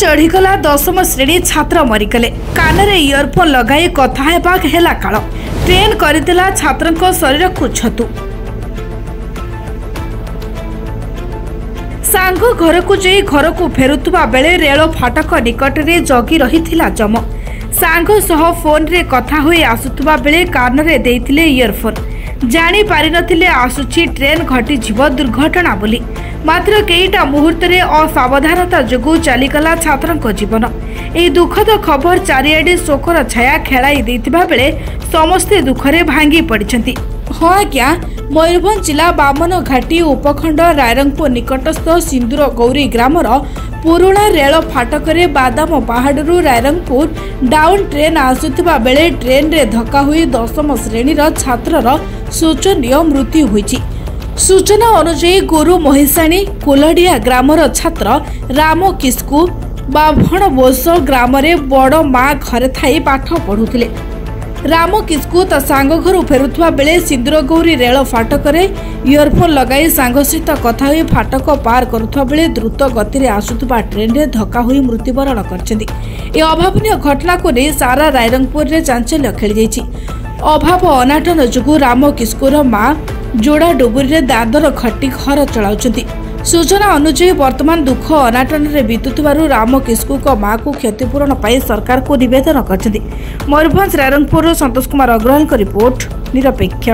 ଚଢ଼ିଗଲା ଦଶମ ଶ୍ରେଣୀ ଛାତ୍ର ମରିଗଲେ। କାନରେ ଇୟରଫୋନ୍ ଲଗାଇ କଥା ହେବା ହେଲା କାଳ। ଟ୍ରେନ୍ କରିଦେଲା ଛାତ୍ରଙ୍କ ଶରୀରକୁ ଛତୁ ସାଙ୍ଗ ଘରକୁ ଯାଇ ଘରକୁ ଫେରୁଥିବା ବେଳେ ରେଳ ଫାଟକ ନିକଟରେ ଜଗି ରହିଥିଲା ଯମ ସାଙ୍ଗ ସହ ଫୋନ୍ରେ କଥା ହୋଇ ଆସୁଥିବା ବେଳେ କାନରେ ଦେଇଥିଲେ ଇୟରଫୋନ୍। ଜାଣି ପାରିନଥିଲେ ଆସୁଛି ଟ୍ରେନ୍ ଘଟିଯିବ ଦୁର୍ଘଟଣା ବୋଲି। ମାତ୍ର କେଇଟା ମୁହୂର୍ତ୍ତରେ ଅସାବଧାନତା ଯୋଗୁଁ ଚାଲିଗଲା ଛାତ୍ରଙ୍କ ଜୀବନ ଏହି ଦୁଃଖଦ ଖବର ଚାରିଆଡ଼େ ଶୋକର ଛାୟା ଖେଳାଇ ଦେଇଥିବା ବେଳେ ସମସ୍ତେ ଦୁଃଖରେ ଭାଙ୍ଗି ପଡ଼ିଛନ୍ତି ହଁ ଆଜ୍ଞା ମୟୂରଭଞ୍ଜ ଜିଲ୍ଲା ବାମନ ଘାଟି ଉପଖଣ୍ଡ ରାଇରଙ୍ଗପୁର ନିକଟସ୍ଥ ସିନ୍ଦୁର ଗୌରୀ ଗ୍ରାମର ପୁରୁଣା ରେଳ ଫାଟକରେ ବାଦାମ ପାହାଡ଼ରୁ ରାଇରଙ୍ଗପୁର ଡାଉନ୍ ଟ୍ରେନ୍ ଆସୁଥିବା ବେଳେ ଟ୍ରେନ୍ରେ ଧକ୍କା ହୋଇ ଦଶମ ଶ୍ରେଣୀର ଛାତ୍ରର ଶୋଚନୀୟ ମୃତ୍ୟୁ ହୋଇଛି ସୂଚନା ଅନୁଯାୟୀ ଗୁରୁ ମହିଷାଣୀ କୁଲଡ଼ିଆ ଗ୍ରାମର ଛାତ୍ର ରାମ କିସ୍କୁ ବାଭଣ ବୋଷ ଗ୍ରାମରେ ବଡ଼ ମା ଘରେ ଥାଇ ପାଠ ପଢ଼ୁଥିଲେ। ରାମ କିସ୍କୁ ତା ସାଙ୍ଗ ଘରୁ ଫେରୁଥିବା ବେଳେ ସିନ୍ଦୁରଗୌରୀ ରେଳ ଫାଟକରେ ଇୟରଫୋନ୍ ଲଗାଇ ସାଙ୍ଗ ସହିତ କଥା ହୋଇ ଫାଟକ ପାର କରୁଥିବା ବେଳେ ଦ୍ରୁତ ଗତିରେ ଆସୁଥିବା ଟ୍ରେନ୍ରେ ଧକ୍କା ହୋଇ ମୃତ୍ୟୁବରଣ କରିଛନ୍ତି। ଏ ଅଭାବନୀୟ ଘଟଣାକୁ ନେଇ ସାରା ରାଇରଙ୍ଗପୁରରେ ଚାଞ୍ଚଲ୍ୟ ଖେଳିଯାଇଛି। ଅଭାବ ଅନାଟନ ଯୋଗୁଁ ରାମ କିସ୍କୁର ମା ଯୋଡ଼ା ଡୁବୁରିରେ ଦାଦର ଖଟି ଘର ଚଳାଉଛନ୍ତି। ସୂଚନା ଅନୁଯାୟୀ ବର୍ତ୍ତମାନ ଦୁଃଖ ଅନାଟନରେ ବିତୁଥିବାରୁ ରାମ କିସ୍କୁଙ୍କ ମାଆକୁ କ୍ଷତିପୂରଣ ପାଇଁ ସରକାରକୁ ନିବେଦନ କରିଛନ୍ତି। ମୟୂରଭଞ୍ଜ ରାଇରଙ୍ଗପୁରରୁ ସନ୍ତୋଷ କୁମାର ଅଗ୍ରୱାଲଙ୍କ ରିପୋର୍ଟ ନିରପେକ୍ଷ।